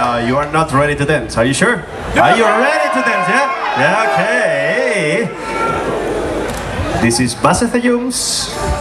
Uh, you are not ready to dance. Are you sure? Are you ready to dance? Yeah. Yeah. Okay. This is Base Thejums.